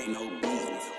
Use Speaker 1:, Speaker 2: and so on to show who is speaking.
Speaker 1: ain't no beef.